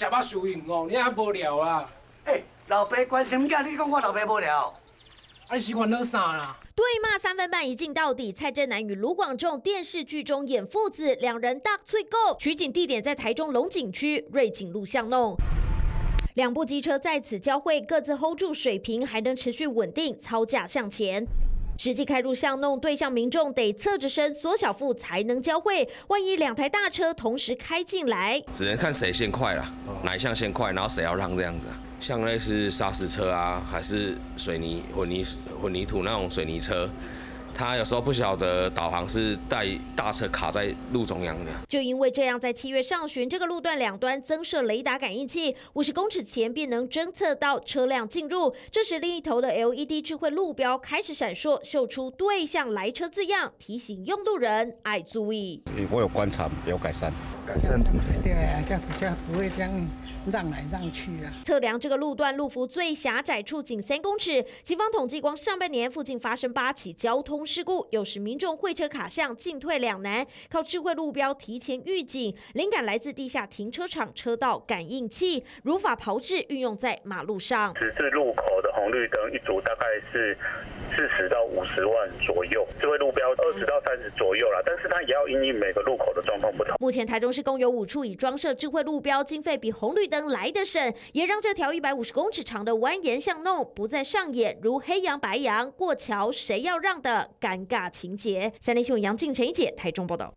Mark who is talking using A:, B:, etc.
A: 食饱受用哦，你还无聊啊？
B: 哎，老爸关心么？你讲我老爸无聊？
A: 你是烦恼啥啦？
C: 对骂三分半一镜到底，蔡振南与卢广仲电视剧中演父子，两人大脆够。取景地点在台中龙井区瑞景路巷弄，两部机车在此交汇，各自 hold 住水平，还能持续稳定操驾向前。实际开入巷弄，对象民众得侧着身缩小腹才能交汇。万一两台大车同时开进来，
D: 只能看谁先快了，哪一项先快，然后谁要让这样子。啊像类似砂石车啊，还是水泥混凝混凝土那种水泥车。他有时候不晓得导航是带大车卡在路中央的，
C: 就因为这样，在七月上旬，这个路段两端增设雷达感应器，五十公尺前便能侦测到车辆进入。这时，另一头的 LED 智慧路标开始闪烁，秀出对向来车字样，提醒用路人爱注意。
E: 我有观察，有改善，
F: 改善对啊，这样这样不会这样。让来让去啊！
C: 测量这个路段路幅最狭窄处仅三公尺。警方统计，光上半年附近发生八起交通事故，有时民众会车卡巷进退两难，靠智慧路标提前预警。灵感来自地下停车场车道感应器，如法炮制运用在马路上。
G: 十字路口的红绿灯一组大概是四十到五十万左右，智慧路标二十到三十左右啦，但是它也要因应每个路口的状况不同。
C: 目前台中市共有五处已装设智慧路标，经费比红绿灯来的省，也让这条一百五十公尺长的蜿蜒巷弄不再上演如黑羊白羊过桥谁要让的尴尬情节。三立新闻杨静、晨一姐台中报道。